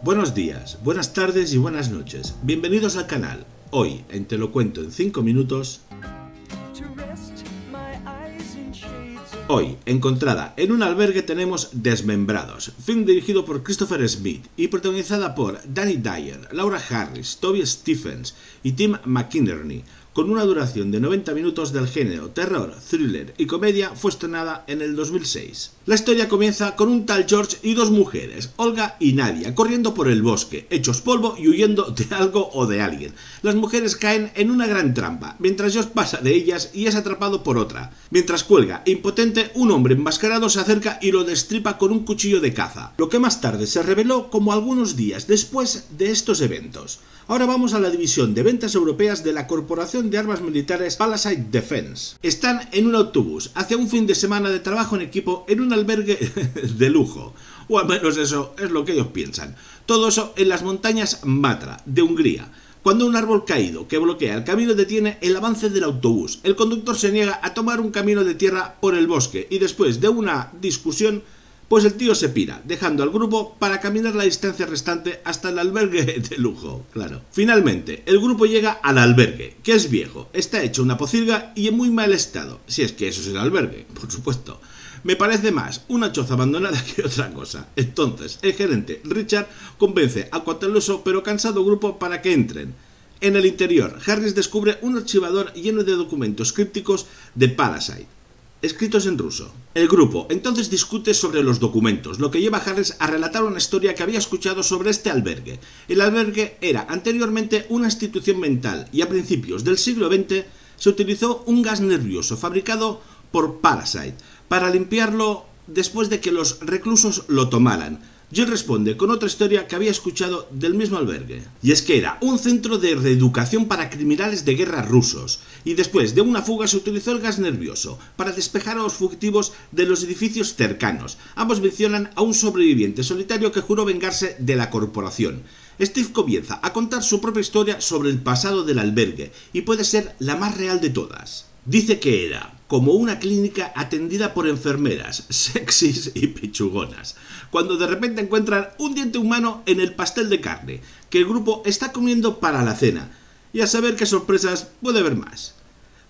Buenos días, buenas tardes y buenas noches. Bienvenidos al canal. Hoy, en Te lo cuento en 5 minutos, Hoy, encontrada en un albergue tenemos Desmembrados, film dirigido por Christopher Smith y protagonizada por Danny Dyer, Laura Harris, Toby Stephens y Tim McInerney, con una duración de 90 minutos del género terror, thriller y comedia, fue estrenada en el 2006. La historia comienza con un tal George y dos mujeres, Olga y Nadia, corriendo por el bosque, hechos polvo y huyendo de algo o de alguien. Las mujeres caen en una gran trampa, mientras George pasa de ellas y es atrapado por otra. Mientras cuelga, impotente, un hombre enmascarado se acerca y lo destripa con un cuchillo de caza, lo que más tarde se reveló como algunos días después de estos eventos. Ahora vamos a la división de ventas europeas de la Corporación de Armas Militares Palisade Defense. Están en un autobús hacia un fin de semana de trabajo en equipo en un albergue de lujo. O al menos eso es lo que ellos piensan. Todo eso en las montañas Matra, de Hungría. Cuando un árbol caído que bloquea el camino detiene el avance del autobús, el conductor se niega a tomar un camino de tierra por el bosque y después de una discusión pues el tío se pira, dejando al grupo para caminar la distancia restante hasta el albergue de lujo, claro. Finalmente, el grupo llega al albergue, que es viejo, está hecho una pocilga y en muy mal estado, si es que eso es el albergue, por supuesto. Me parece más una choza abandonada que otra cosa. Entonces, el gerente Richard convence al cauteloso pero cansado grupo para que entren. En el interior, Harris descubre un archivador lleno de documentos crípticos de Parasite escritos en ruso. El grupo entonces discute sobre los documentos, lo que lleva a Harris a relatar una historia que había escuchado sobre este albergue. El albergue era anteriormente una institución mental y a principios del siglo XX se utilizó un gas nervioso fabricado por Parasite para limpiarlo después de que los reclusos lo tomaran Jill responde con otra historia que había escuchado del mismo albergue. Y es que era un centro de reeducación para criminales de guerra rusos, y después de una fuga se utilizó el gas nervioso para despejar a los fugitivos de los edificios cercanos. Ambos mencionan a un sobreviviente solitario que juró vengarse de la corporación. Steve comienza a contar su propia historia sobre el pasado del albergue, y puede ser la más real de todas. Dice que era como una clínica atendida por enfermeras, sexys y pichugonas, cuando de repente encuentran un diente humano en el pastel de carne, que el grupo está comiendo para la cena, y a saber qué sorpresas puede haber más.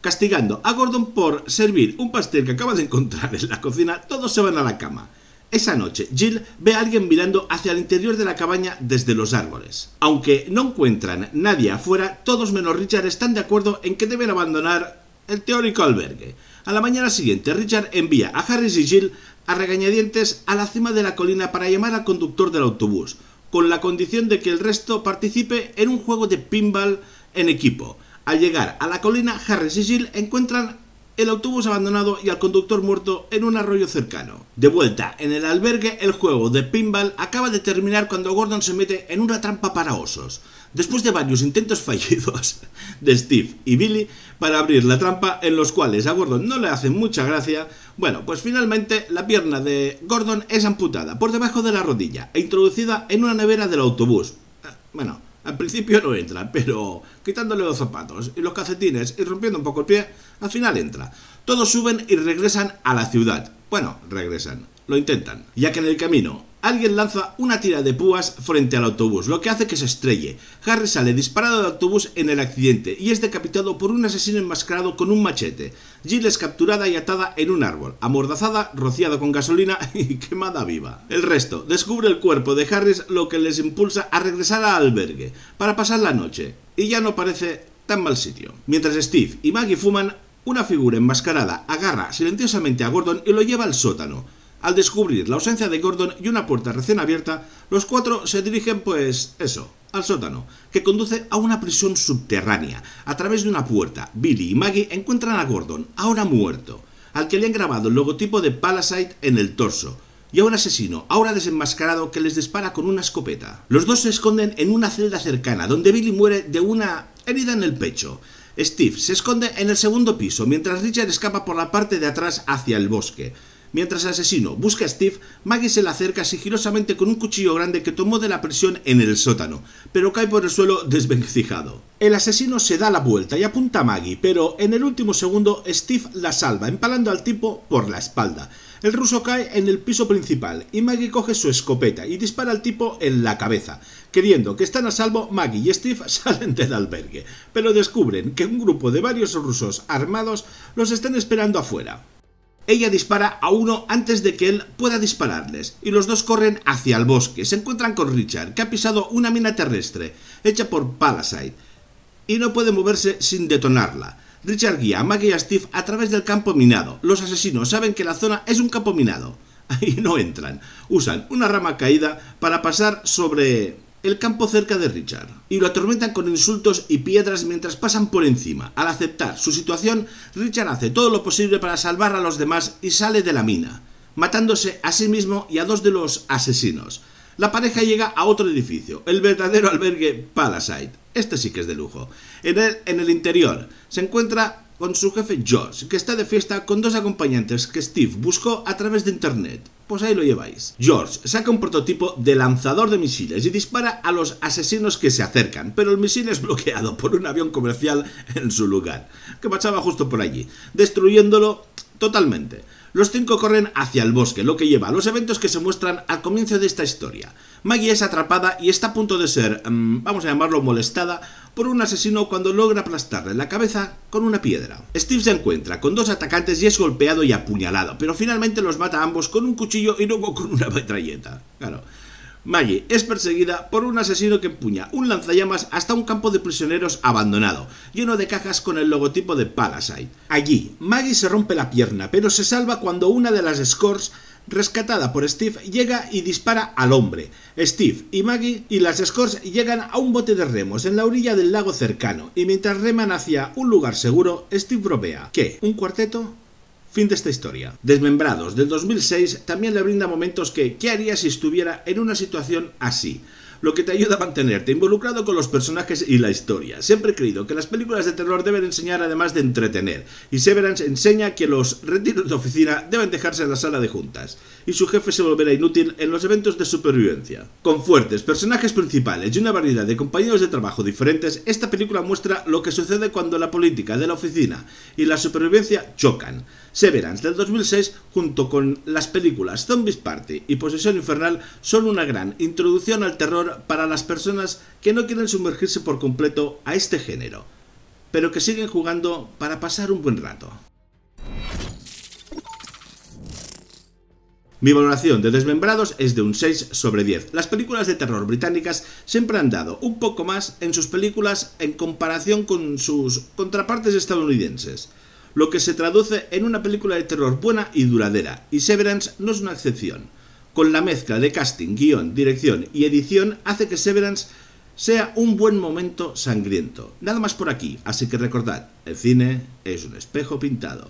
Castigando a Gordon por servir un pastel que acaba de encontrar en la cocina, todos se van a la cama. Esa noche, Jill ve a alguien mirando hacia el interior de la cabaña desde los árboles. Aunque no encuentran nadie afuera, todos menos Richard están de acuerdo en que deben abandonar el teórico albergue. A la mañana siguiente, Richard envía a Harris y Jill a regañadientes a la cima de la colina para llamar al conductor del autobús, con la condición de que el resto participe en un juego de pinball en equipo. Al llegar a la colina, Harris y Jill encuentran el autobús abandonado y al conductor muerto en un arroyo cercano. De vuelta en el albergue, el juego de pinball acaba de terminar cuando Gordon se mete en una trampa para osos. Después de varios intentos fallidos de Steve y Billy para abrir la trampa, en los cuales a Gordon no le hacen mucha gracia, bueno, pues finalmente la pierna de Gordon es amputada por debajo de la rodilla e introducida en una nevera del autobús. Eh, bueno, al principio no entra, pero quitándole los zapatos y los calcetines y rompiendo un poco el pie, al final entra. Todos suben y regresan a la ciudad. Bueno, regresan, lo intentan, ya que en el camino Alguien lanza una tira de púas frente al autobús, lo que hace que se estrelle. Harry sale disparado del autobús en el accidente y es decapitado por un asesino enmascarado con un machete. Jill es capturada y atada en un árbol, amordazada, rociada con gasolina y quemada viva. El resto descubre el cuerpo de Harris, lo que les impulsa a regresar al albergue para pasar la noche, y ya no parece tan mal sitio. Mientras Steve y Maggie fuman, una figura enmascarada agarra silenciosamente a Gordon y lo lleva al sótano. Al descubrir la ausencia de Gordon y una puerta recién abierta, los cuatro se dirigen, pues, eso, al sótano, que conduce a una prisión subterránea. A través de una puerta, Billy y Maggie encuentran a Gordon, ahora muerto, al que le han grabado el logotipo de Palisade en el torso, y a un asesino, ahora desenmascarado, que les dispara con una escopeta. Los dos se esconden en una celda cercana, donde Billy muere de una herida en el pecho. Steve se esconde en el segundo piso, mientras Richard escapa por la parte de atrás hacia el bosque. Mientras el asesino busca a Steve, Maggie se le acerca sigilosamente con un cuchillo grande que tomó de la prisión en el sótano, pero cae por el suelo desvencijado. El asesino se da la vuelta y apunta a Maggie, pero en el último segundo Steve la salva, empalando al tipo por la espalda. El ruso cae en el piso principal y Maggie coge su escopeta y dispara al tipo en la cabeza. Queriendo que están a salvo, Maggie y Steve salen del albergue, pero descubren que un grupo de varios rusos armados los están esperando afuera. Ella dispara a uno antes de que él pueda dispararles, y los dos corren hacia el bosque. Se encuentran con Richard, que ha pisado una mina terrestre, hecha por Palisade, y no puede moverse sin detonarla. Richard guía a Maggie y a Steve a través del campo minado. Los asesinos saben que la zona es un campo minado. Ahí no entran. Usan una rama caída para pasar sobre el campo cerca de Richard y lo atormentan con insultos y piedras mientras pasan por encima. Al aceptar su situación, Richard hace todo lo posible para salvar a los demás y sale de la mina, matándose a sí mismo y a dos de los asesinos. La pareja llega a otro edificio, el verdadero albergue Palisade. Este sí que es de lujo. En el, en el interior se encuentra con su jefe George, que está de fiesta con dos acompañantes que Steve buscó a través de internet. Pues ahí lo lleváis. George saca un prototipo de lanzador de misiles y dispara a los asesinos que se acercan, pero el misil es bloqueado por un avión comercial en su lugar, que pasaba justo por allí, destruyéndolo totalmente. Los cinco corren hacia el bosque, lo que lleva a los eventos que se muestran al comienzo de esta historia. Maggie es atrapada y está a punto de ser, mm, vamos a llamarlo, molestada por un asesino cuando logra aplastarle la cabeza con una piedra. Steve se encuentra con dos atacantes y es golpeado y apuñalado, pero finalmente los mata a ambos con un cuchillo y luego con una metralleta. Claro. Maggie es perseguida por un asesino que empuña un lanzallamas hasta un campo de prisioneros abandonado, lleno de cajas con el logotipo de Palisade. Allí, Maggie se rompe la pierna, pero se salva cuando una de las scores rescatada por Steve, llega y dispara al hombre. Steve y Maggie y las scores llegan a un bote de remos en la orilla del lago cercano, y mientras reman hacia un lugar seguro, Steve bromea. ¿Qué? ¿Un cuarteto? Fin de esta historia. Desmembrados del 2006 también le brinda momentos que ¿qué haría si estuviera en una situación así? Lo que te ayuda a mantenerte involucrado con los personajes y la historia. Siempre he creído que las películas de terror deben enseñar además de entretener, y Severance enseña que los retiros de oficina deben dejarse en la sala de juntas, y su jefe se volverá inútil en los eventos de supervivencia. Con fuertes personajes principales y una variedad de compañeros de trabajo diferentes, esta película muestra lo que sucede cuando la política de la oficina y la supervivencia chocan. Severance del 2006, junto con las películas Zombies Party y Posesión Infernal, son una gran introducción al terror para las personas que no quieren sumergirse por completo a este género, pero que siguen jugando para pasar un buen rato. Mi valoración de Desmembrados es de un 6 sobre 10. Las películas de terror británicas siempre han dado un poco más en sus películas en comparación con sus contrapartes estadounidenses lo que se traduce en una película de terror buena y duradera, y Severance no es una excepción. Con la mezcla de casting, guion, dirección y edición hace que Severance sea un buen momento sangriento. Nada más por aquí, así que recordad, el cine es un espejo pintado.